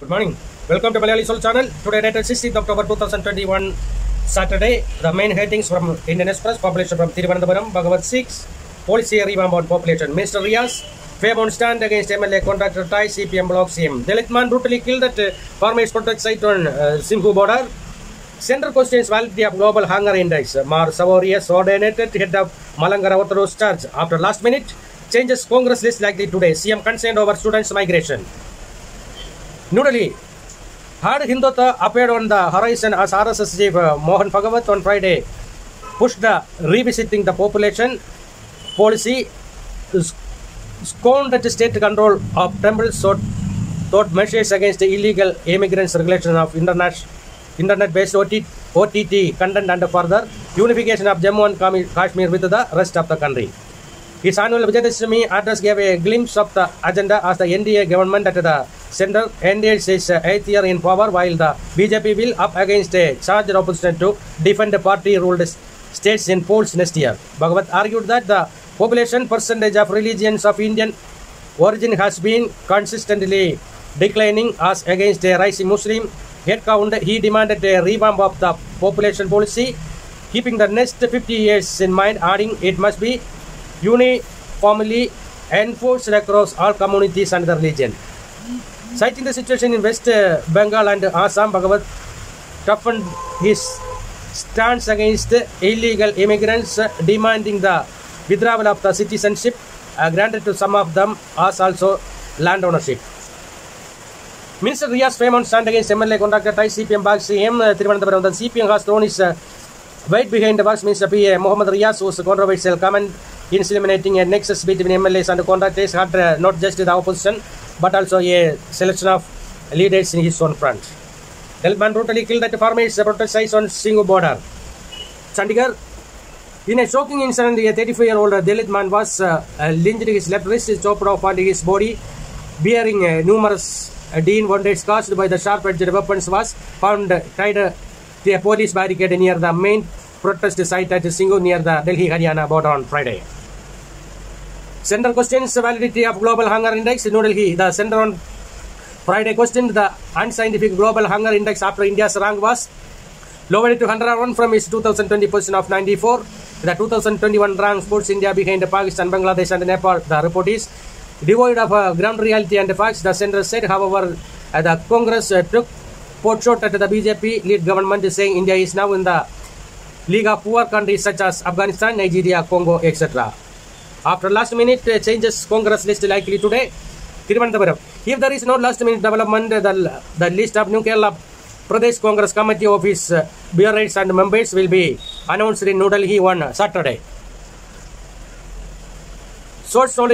Good morning. Welcome to Malayali Soul channel. Today, dated 16th October 2021, Saturday. The main headings from Indian Express, population from Thiruvananthapuram, Bhagwat 6, policy revamp on population. Mr. Riyas, fame on stand against MLA contractor tie CPM block CM. Dalit man brutally killed at uh, farmers protect site on uh, Singhu border. Central questions validity of global hunger index. Mar Severios coordinated head of Malankara Orthodox Church. After last minute, changes Congress list likely today. CM concerned over students migration. Had Hindutva appeared on the horizon as RSS chief uh, Mohan Bhagwat on Friday pushed the revisiting the population policy scorned at state control of temples sought, measures against the illegal immigrants regulation of international internet-based OT, OTT content and further unification of Jammu and Kashmir with the rest of the country. His annual Vijayadashami address gave a glimpse of the agenda as the NDA government at the ended its uh, eighth year in power while the BJP will up against a charged opposition to defend the party-ruled states in polls next year. Bhagwat argued that the population percentage of religions of Indian origin has been consistently declining as against a rising Muslim headcount. He demanded a revamp of the population policy, keeping the next 50 years in mind, adding it must be uniformly enforced across all communities and the religion. Citing the situation in West Bengal and Assam, bhagwat toughened his stance against illegal immigrants, demanding the withdrawal of the citizenship granted to some of them as also land ownership. Minister Riaz fame on stand against MLA contractor tie CPM box CM uh, Thiruvananthapuram. The CPM has thrown his uh, weight behind the box Minister P. Mohammed Riaz was controversial comment in eliminating a nexus between MLAs and contractors had uh, not just the opposition but also a selection of leaders in his own front. Delman brutally killed at farmers sites on Singhu border. Chandigarh in a shocking incident, a 35-year-old Dalit man was uh, uh, lynched. His left wrist is chopped off and his body, bearing uh, numerous uh, DIN wounds caused by the sharp-edged weapons, was found uh, tied uh, to a police barricade near the main protest site at Singhu near the Delhi-Haryana border on Friday. Center questions validity of global hunger index in New Delhi. The center on Friday questioned the unscientific global hunger index after India's rank was lowered to 101 from its 2020 position of 94. The 2021 rank puts India behind Pakistan, Bangladesh, and Nepal. The report is devoid of uh, ground reality and facts. The center said, however, uh, the Congress uh, took pot shot at the BJP lead government, saying India is now in the league of poor countries such as Afghanistan, Nigeria, Congo, etc. After last minute uh, changes, Congress list likely today. Thiruvananthapuram. If there is no last minute development, the, the list of New Kerala Pradesh Congress Committee Office uh, bureaus and members will be announced in New Delhi on Saturday. Source told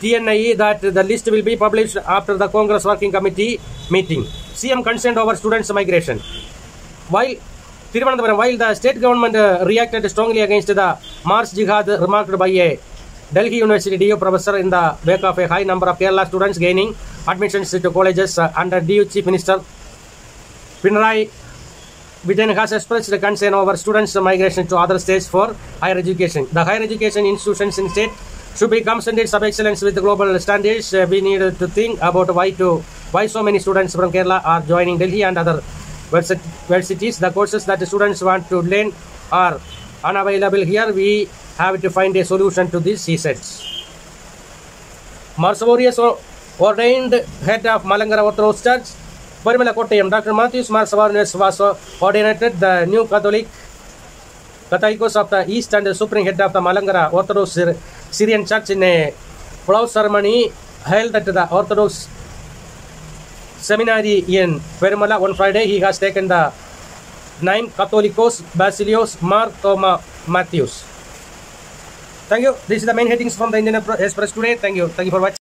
TNIE that the list will be published after the Congress Working Committee meeting. CM concerned over students' migration. While Thiruvananthapuram, while the state government uh, reacted strongly against the Marks Jihad remarked by a Delhi University DU professor in the wake of a high number of Kerala students gaining admissions to colleges uh, under DU Chief Minister Pinarayi Vijayan has expressed concern over students' migration to other states for higher education. The higher education institutions in state should become standards of excellence with global standards. Uh, we need to think about why to why so many students from Kerala are joining Delhi and other universities. The courses that students want to learn are unavailable here. We have to find a solution to this, he said. Marsavorius ordained head of Malangara Orthodox Church. Parimala Kottayam, Dr. Matthews Marsavarius was ordinated the new Catholic Catholicos of the East and the Supreme Head of the Malangara Orthodox Syrian Church in a plough ceremony held at the Orthodox Seminary in Parumala on Friday. He has taken the name Catholicos Baselios Mar Thoma Matthews. Thank you. This is the main headings from the Indian Express today. Thank you. Thank you for watching.